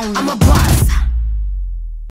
lonely. I'm a